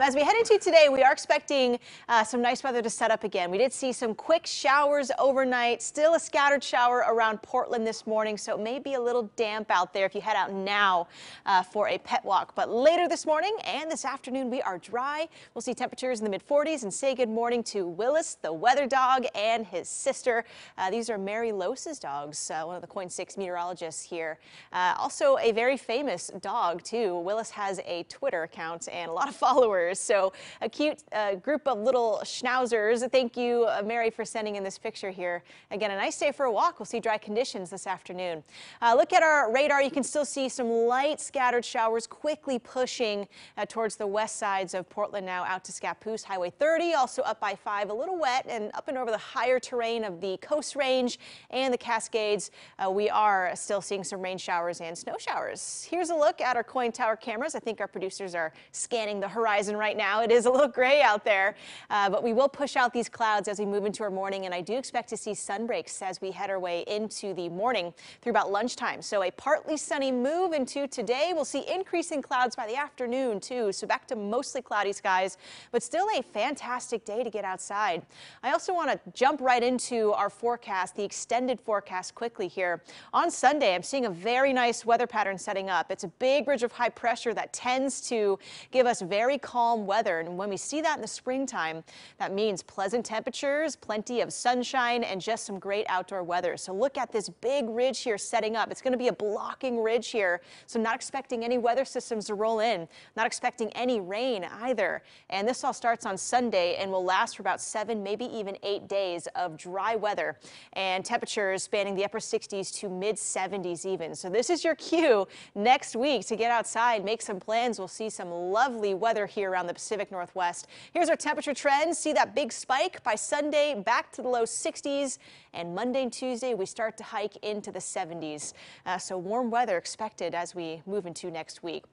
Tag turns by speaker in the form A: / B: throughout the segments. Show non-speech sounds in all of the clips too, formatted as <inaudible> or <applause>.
A: As we head into today, we are expecting uh, some nice weather to set up again. We did see some quick showers overnight, still a scattered shower around Portland this morning, so it may be a little damp out there if you head out now uh, for a pet walk. But later this morning and this afternoon, we are dry. We'll see temperatures in the mid 40s and say good morning to Willis, the weather dog, and his sister. Uh, these are Mary Lose's dogs, uh, one of the KOIN 6 meteorologists here. Uh, also a very famous dog, too. Willis has a Twitter account and a lot of <laughs> followers. So a cute uh, group of little schnauzers. Thank you, uh, Mary, for sending in this picture here. Again, a nice day for a walk. We'll see dry conditions this afternoon. Uh, look at our radar. You can still see some light scattered showers quickly pushing uh, towards the west sides of Portland now out to Scappoose Highway 30, also up by 5, a little wet and up and over the higher terrain of the Coast Range and the Cascades. Uh, we are still seeing some rain showers and snow showers. Here's a look at our KOIN Tower cameras. I think our producers are scanning the horizon horizon right now. It is a little gray out there, uh, but we will push out these clouds as we move into our morning, and I do expect to see sun breaks as we head our way into the morning through about lunchtime. So a partly sunny move into today. We'll see increasing clouds by the afternoon too, so back to mostly cloudy skies, but still a fantastic day to get outside. I also want to jump right into our forecast, the extended forecast quickly here. On Sunday, I'm seeing a very nice weather pattern setting up. It's a big ridge of high pressure that tends to give us very calm calm weather. And when we see that in the springtime, that means pleasant temperatures, plenty of sunshine, and just some great outdoor weather. So look at this big ridge here setting up. It's going to be a blocking ridge here. So not expecting any weather systems to roll in, not expecting any rain either. And this all starts on Sunday and will last for about seven, maybe even eight days of dry weather and temperatures spanning the upper 60s to mid 70s even. So this is your cue next week to get outside, make some plans. We'll see some lovely weather here around the Pacific Northwest. Here's our temperature trend. See that big spike by Sunday back to the low 60s and Monday and Tuesday we start to hike into the 70s. Uh, so warm weather expected as we move into next week.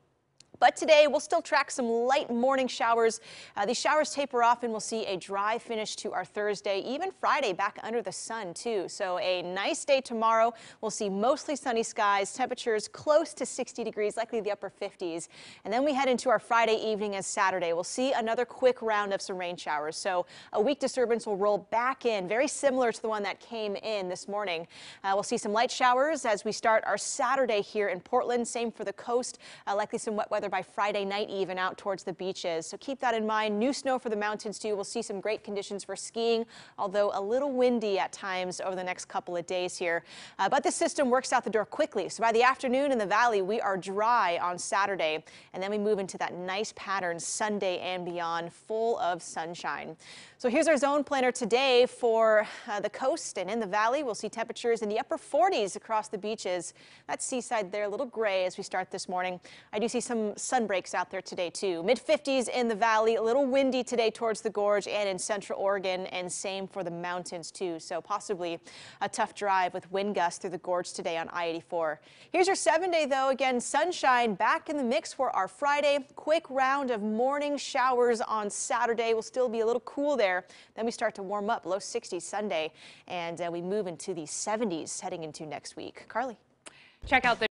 A: But today we'll still track some light morning showers. Uh, these showers taper off and we'll see a dry finish to our Thursday, even Friday back under the sun too. So a nice day tomorrow. We'll see mostly sunny skies, temperatures close to 60 degrees, likely the upper 50s. And then we head into our Friday evening and Saturday. We'll see another quick round of some rain showers. So a weak disturbance will roll back in, very similar to the one that came in this morning. Uh, we'll see some light showers as we start our Saturday here in Portland. Same for the coast, uh, likely some wet weather by Friday night even out towards the beaches. So keep that in mind. New snow for the mountains too. We'll see some great conditions for skiing, although a little windy at times over the next couple of days here. Uh, but the system works out the door quickly. So by the afternoon in the valley, we are dry on Saturday, and then we move into that nice pattern Sunday and beyond, full of sunshine. So here's our zone planner today for uh, the coast and in the valley. We'll see temperatures in the upper 40s across the beaches. That seaside there, a little gray as we start this morning. I do see some sun breaks out there today too. Mid 50s in the valley, a little windy today towards the gorge and in central Oregon and same for the mountains too. So possibly a tough drive with wind gusts through the gorge today on I-84. Here's your seven day though. Again, sunshine back in the mix for our Friday. Quick round of morning showers on Saturday. Will still be a little cool there. Then we start to warm up low 60s Sunday and uh, we move into the 70s heading into next week. Carly.
B: Check out the